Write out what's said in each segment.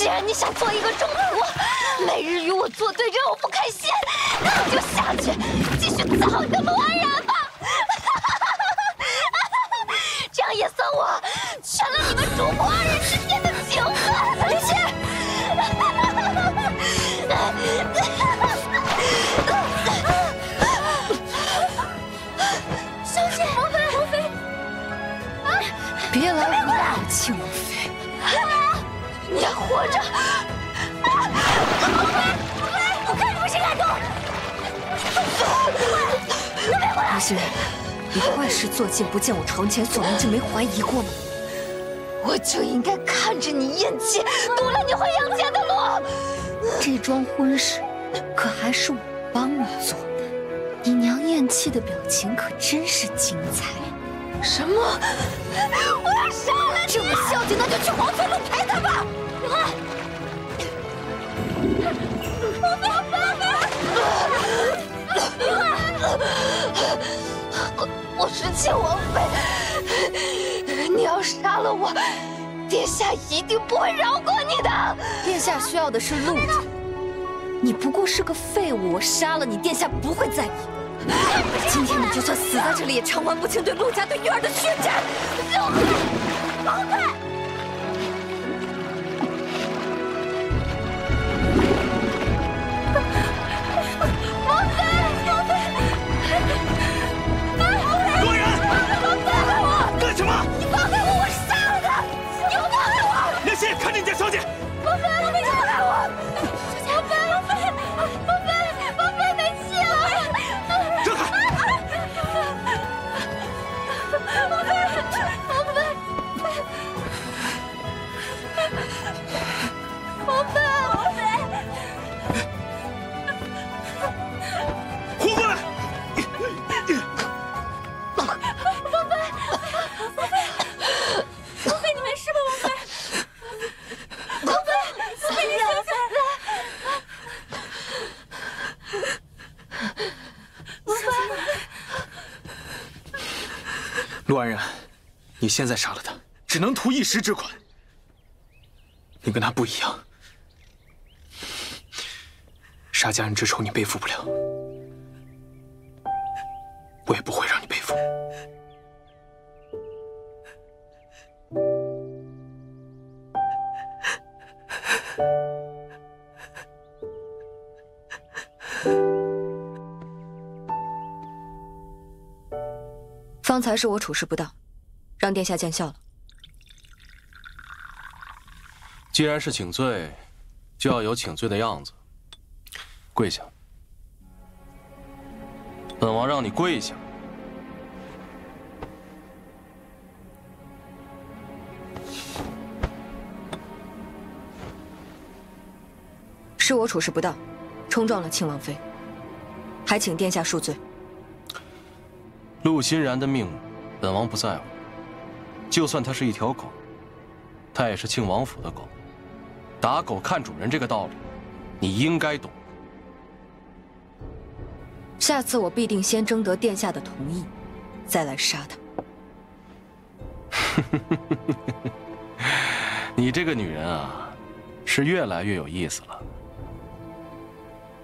既然你想做一个忠仆，每日与我作对，让我不开心，那你就下去继续伺候你的陆安然吧。这样也算我全了你们主仆二人之间的情分。林希，小姐，王妃，王妃，别来无恙，庆王我看你不是敢动！林熙然，你坏事做尽，不见我床前锁门，就没怀疑过吗？我就应该看着你咽气，堵了你回阳间的路。这桩婚事可还是我帮你做的，你娘咽气的表情可真是精彩。什么？我要杀了你！这么孝敬，那就去黄泉路陪他吧。是庆王妃，你要杀了我，殿下一定不会饶过你的。殿下需要的是陆家，你不过是个废物，我杀了你，殿下不会在意。今天你就算死在这里，也偿还不清对陆家、对玉儿的血债。走开，走开。安然，你现在杀了他，只能图一时之快。你跟他不一样，杀家人之仇你背负不了，我也不会让你背负。刚才是我处事不当，让殿下见笑了。既然是请罪，就要有请罪的样子。跪下，本王让你跪下。是我处事不当，冲撞了庆王妃，还请殿下恕罪。陆欣然的命，本王不在乎。就算它是一条狗，它也是庆王府的狗。打狗看主人这个道理，你应该懂。下次我必定先征得殿下的同意，再来杀他。你这个女人啊，是越来越有意思了。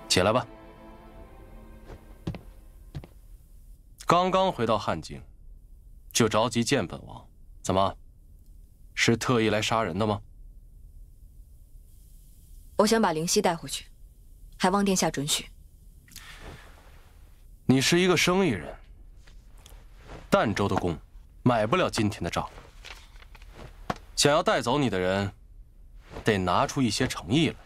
起来吧。刚刚回到汉京，就着急见本王，怎么？是特意来杀人的吗？我想把灵犀带回去，还望殿下准许。你是一个生意人，儋州的弓买不了今天的账。想要带走你的人，得拿出一些诚意来。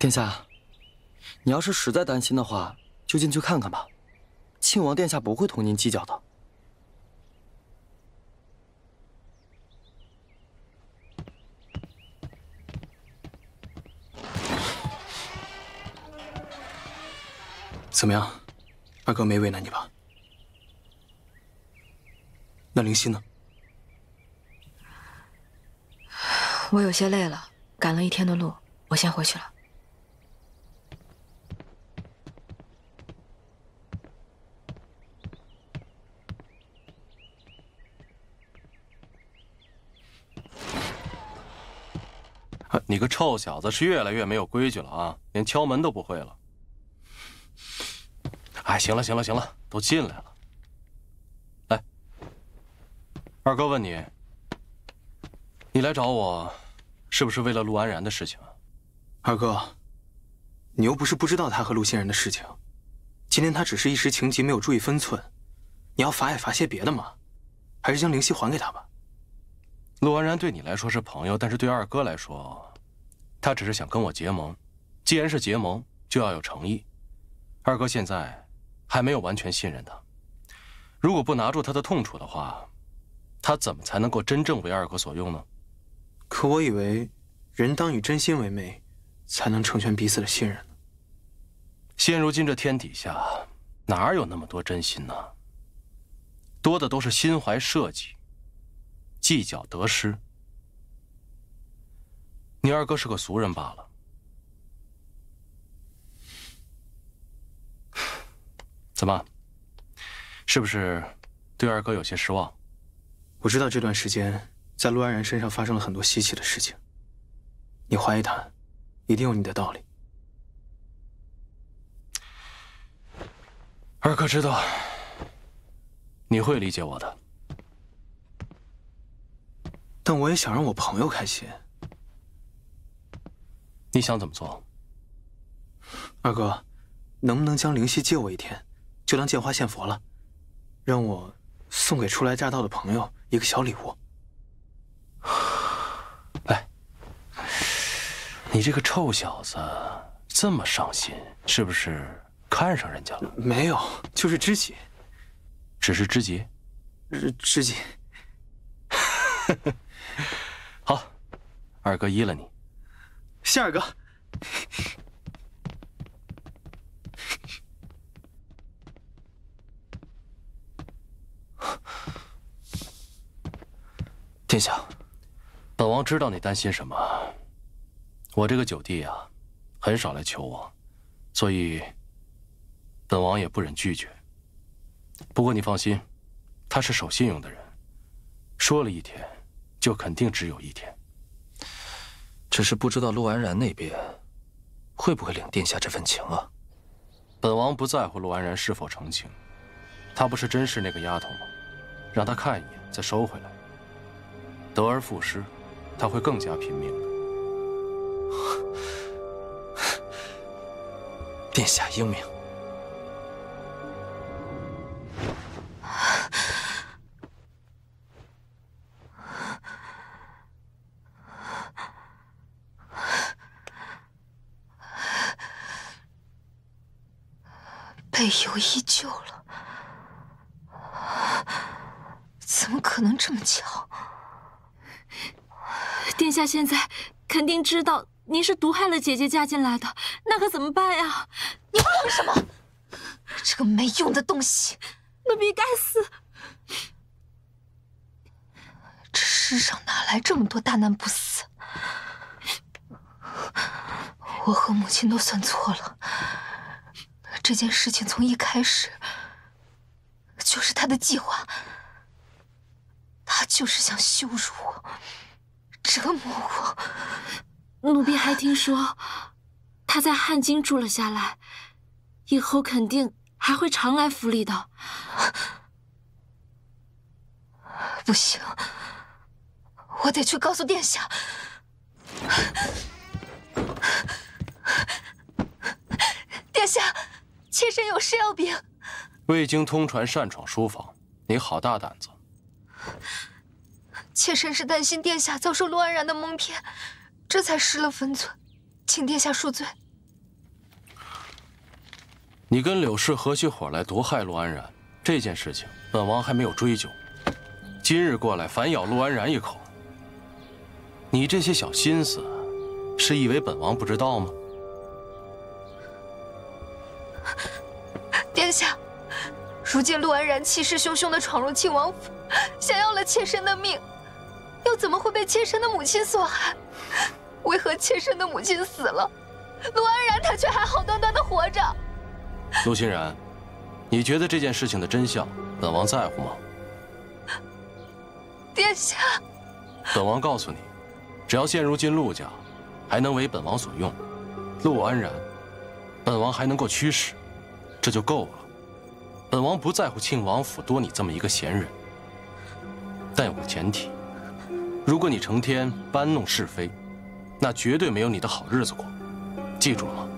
殿下，你要是实在担心的话，就进去看看吧。庆王殿下不会同您计较的。怎么样，二哥没为难你吧？那灵犀呢？我有些累了，赶了一天的路，我先回去了。你个臭小子是越来越没有规矩了啊！连敲门都不会了。哎，行了行了行了，都进来了。来，二哥问你，你来找我，是不是为了陆安然的事情啊？二哥，你又不是不知道他和陆欣然的事情，今天他只是一时情急，没有注意分寸，你要罚也罚些别的嘛，还是将灵犀还给他吧。陆安然对你来说是朋友，但是对二哥来说，他只是想跟我结盟。既然是结盟，就要有诚意。二哥现在还没有完全信任他，如果不拿住他的痛处的话，他怎么才能够真正为二哥所用呢？可我以为，人当以真心为媒，才能成全彼此的信任呢。现如今这天底下，哪有那么多真心呢？多的都是心怀设计。计较得失，你二哥是个俗人罢了。怎么，是不是对二哥有些失望？我知道这段时间在陆安然身上发生了很多稀奇的事情。你怀疑他，一定有你的道理。二哥知道你会理解我的。但我也想让我朋友开心。你想怎么做？二哥，能不能将灵犀借我一天，就当见花献佛了，让我送给初来乍到的朋友一个小礼物？来，你这个臭小子这么上心，是不是看上人家了？没有，就是知己。只是知己？知己。好，二哥依了你。谢二哥。殿下，本王知道你担心什么。我这个九弟啊，很少来求我，所以本王也不忍拒绝。不过你放心，他是守信用的人，说了一天。就肯定只有一天。只是不知道陆安然那边会不会领殿下这份情啊？本王不在乎陆安然是否成情，她不是真是那个丫头吗？让她看一眼再收回来，得而复失，她会更加拼命的。殿下英明。备油依旧了，怎么可能这么巧？殿下现在肯定知道您是毒害了姐姐嫁进来的，那可怎么办呀？你慌什么？这个没用的东西！奴婢该死！这世上哪来这么多大难不死？我和母亲都算错了。这件事情从一开始就是他的计划，他就是想羞辱我、折磨我。奴婢还听说他在汉京住了下来，以后肯定还会常来府里的。不行，我得去告诉殿下。殿下。妾身有事要禀。未经通传擅闯书房，你好大胆子！妾身是担心殿下遭受陆安然的蒙骗，这才失了分寸，请殿下恕罪。你跟柳氏合起伙来毒害陆安然这件事情，本王还没有追究。今日过来反咬陆安然一口，你这些小心思，是以为本王不知道吗？如今陆安然气势汹汹的闯入庆王府，想要了妾身的命，又怎么会被妾身的母亲所害？为何妾身的母亲死了，陆安然他却还好端端的活着？陆欣然，你觉得这件事情的真相，本王在乎吗？殿下，本王告诉你，只要现如今陆家还能为本王所用，陆安然，本王还能够驱使，这就够了。本王不在乎庆王府多你这么一个闲人，但有个前提，如果你成天搬弄是非，那绝对没有你的好日子过，记住了吗？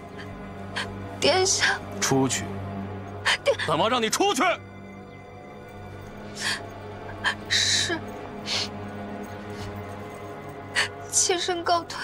殿下，出去！本王让你出去！是，妾身告退。